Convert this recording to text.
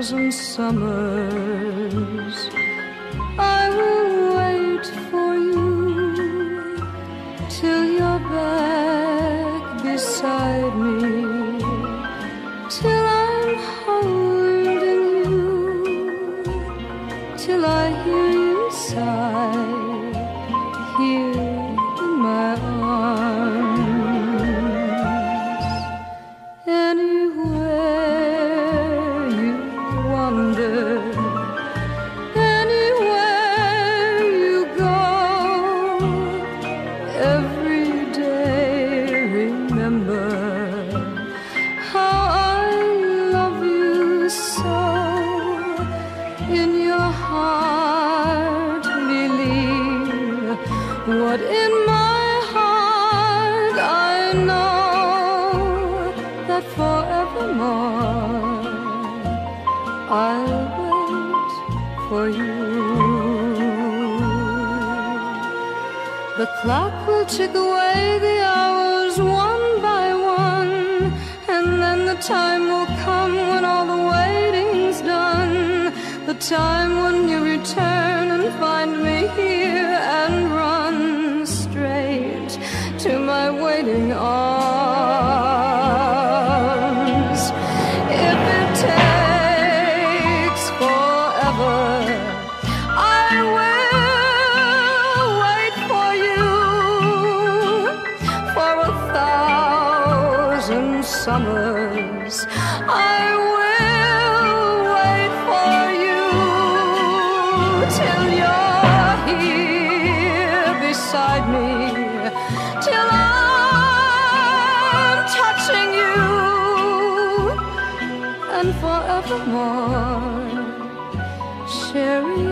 thousand summers. what in my heart I know that forevermore I'll wait for you. The clock will tick away the hours one by one, and then the time will come when all the waiting's done. The time summers. I will wait for you till you're here beside me, till I'm touching you, and forevermore sharing